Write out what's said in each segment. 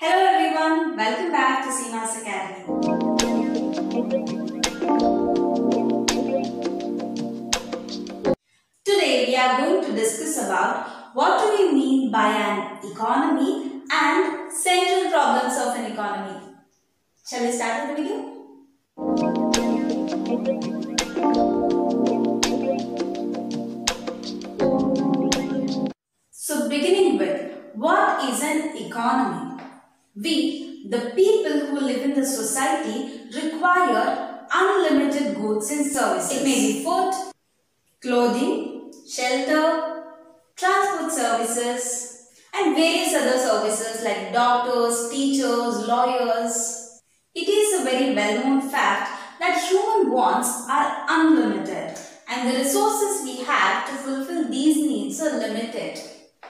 Hello everyone, welcome back to Seema's Academy. Today we are going to discuss about what do we mean by an economy and central problems of an economy. Shall we start with the video? So beginning with, what is an economy? We, the people who live in the society, require unlimited goods and services. It may be food, clothing, shelter, transport services, and various other services like doctors, teachers, lawyers. It is a very well-known fact that human wants are unlimited and the resources we have to fulfill these needs are limited.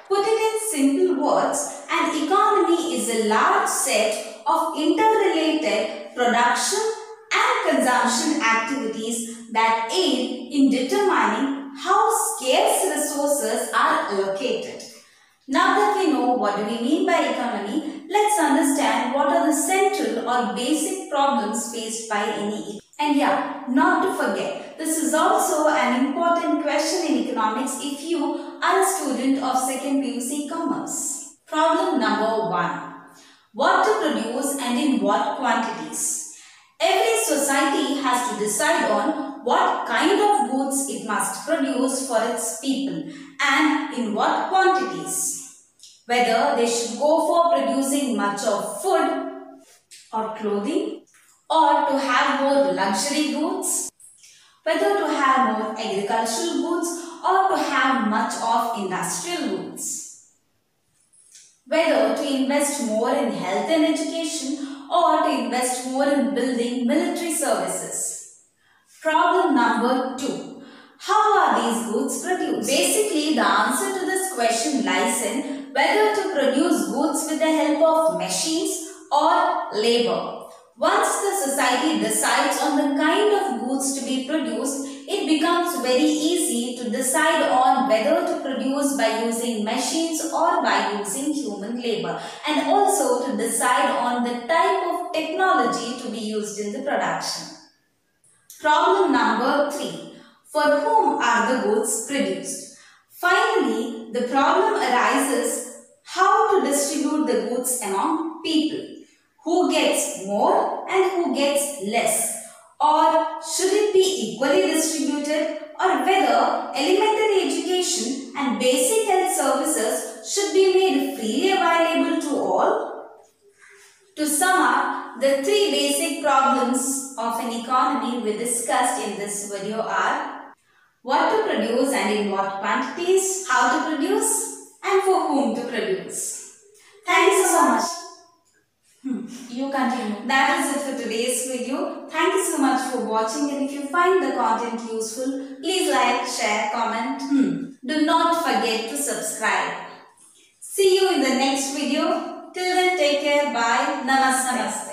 Put it in simple words, an economy set of interrelated production and consumption activities that aid in determining how scarce resources are allocated. Now that we know what do we mean by economy, let's understand what are the central or basic problems faced by any. And yeah, not to forget, this is also an important question in economics if you are a student of 2nd PUC Commerce. Problem number 1. What to produce and in what quantities? Every society has to decide on what kind of goods it must produce for its people and in what quantities. Whether they should go for producing much of food or clothing or to have more luxury goods, whether to have more agricultural goods or to have much of industrial goods, whether to invest more in health and education or to invest more in building military services. Problem number two. How are these goods produced? Basically, the answer to this question lies in whether to produce goods with the help of machines or labor. Once the society decides on the kind of goods to be produced, it becomes very easy decide on whether to produce by using machines or by using human labor and also to decide on the type of technology to be used in the production. Problem number 3. For whom are the goods produced? Finally, the problem arises how to distribute the goods among people who gets more and who gets less or should it be equally distributed or whether elementary education and basic health services should be made freely available to all? To sum up, the three basic problems of an economy we discussed in this video are what to produce and in what quantities, how to produce and for whom to produce. Thank you so much. Hmm, You continue. That is it for today's video. Thank you so much for watching and if you find the content useful, please like, share, comment. Hmm. Do not forget to subscribe. See you in the next video. Till then, take care. Bye. Namaste.